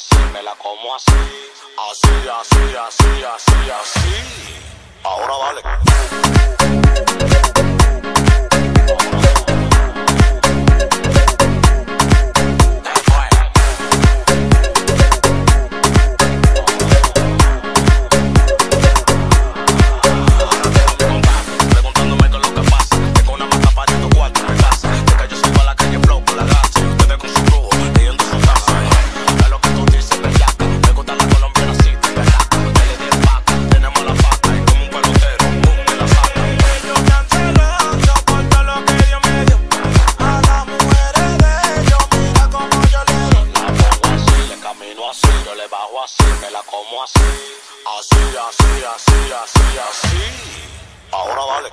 así, me la como así, así, así, así, así, así ahora vale. Yo le bajo así, me la como así. Así, así, así, así, así. Ahora dale.